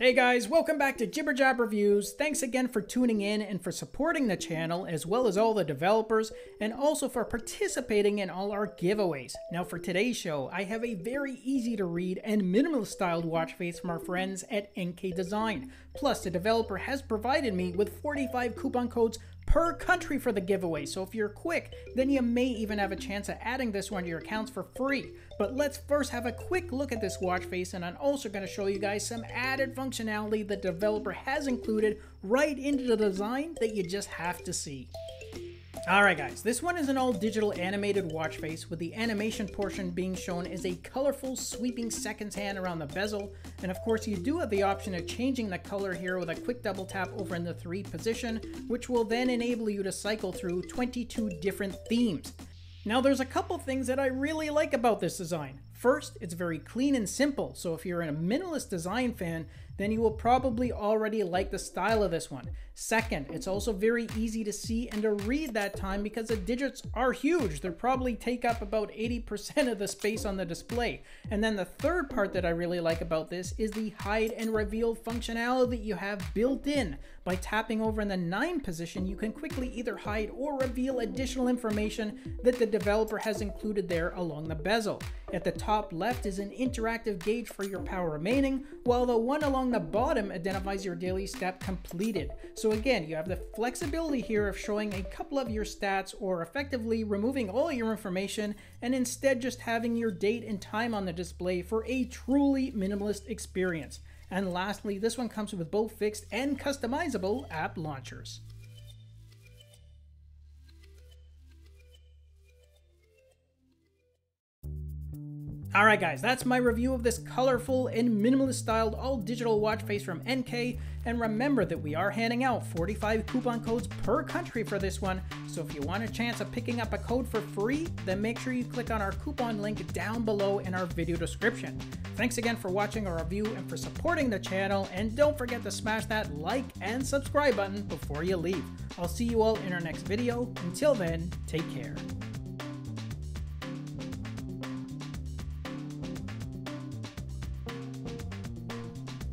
Hey guys, welcome back to Jibber Jab Reviews. Thanks again for tuning in and for supporting the channel, as well as all the developers, and also for participating in all our giveaways. Now for today's show, I have a very easy to read and minimalist styled watch face from our friends at Enkei Design. Plus, the developer has provided me with 45 coupon codes per country for the giveaway. So if you're quick, then you may even have a chance at adding this one to your accounts for free. But let's first have a quick look at this watch face and I'm also going to show you guys some added functionality the developer has included right into the design that you just have to see. Alright guys, this one is an all digital animated watch face with the animation portion being shown as a colorful sweeping seconds hand around the bezel and of course you do have the option of changing the color here with a quick double tap over in the 3 position which will then enable you to cycle through 22 different themes. Now there's a couple things that I really like about this design. First, it's very clean and simple, so if you're a minimalist design fan, then you will probably already like the style of this one. Second, it's also very easy to see and to read that time because the digits are huge. They probably take up about 80% of the space on the display. And then the third part that I really like about this is the hide and reveal functionality that you have built in. By tapping over in the 9 position, you can quickly either hide or reveal additional information that the developer has included there along the bezel. At the top left is an interactive gauge for your power remaining, while the one along the bottom identifies your daily step completed. So again, you have the flexibility here of showing a couple of your stats or effectively removing all your information and instead just having your date and time on the display for a truly minimalist experience. And lastly, this one comes with both fixed and customizable app launchers. Alright guys, that's my review of this colorful and minimalist styled all digital watch face from Enkei, and remember that we are handing out 45 coupon codes per country for this one, so if you want a chance of picking up a code for free, then make sure you click on our coupon link down below in our video description. Thanks again for watching our review and for supporting the channel, and don't forget to smash that like and subscribe button before you leave. I'll see you all in our next video. Until then, take care.